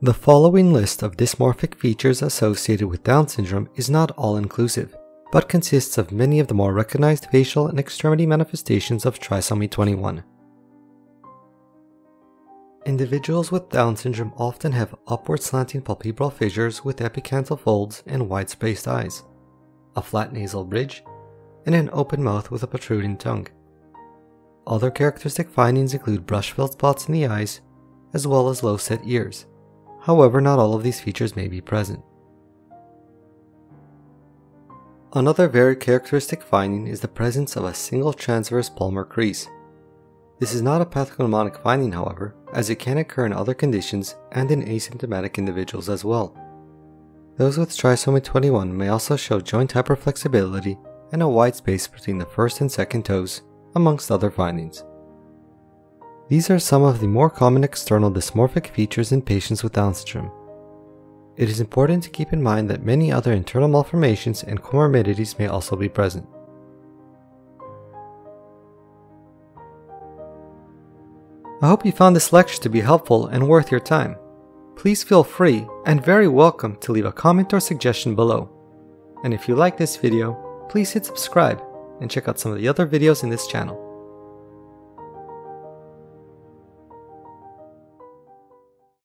The following list of dysmorphic features associated with Down syndrome is not all-inclusive, but consists of many of the more recognized facial and extremity manifestations of trisomy 21. Individuals with Down syndrome often have upward slanting palpebral fissures with epicanthal folds and wide-spaced eyes, a flat nasal bridge, and an open mouth with a protruding tongue. Other characteristic findings include Brushfield spots in the eyes, as well as low-set ears. However, not all of these features may be present. Another very characteristic finding is the presence of a single transverse palmar crease. This is not a pathognomonic finding, however, as it can occur in other conditions and in asymptomatic individuals as well. Those with trisomy 21 may also show joint hyperflexibility and a wide space between the first and second toes, amongst other findings. These are some of the more common external dysmorphic features in patients with Down syndrome. It is important to keep in mind that many other internal malformations and comorbidities may also be present. I hope you found this lecture to be helpful and worth your time. Please feel free and very welcome to leave a comment or suggestion below. And if you like this video, please hit subscribe and check out some of the other videos in this channel.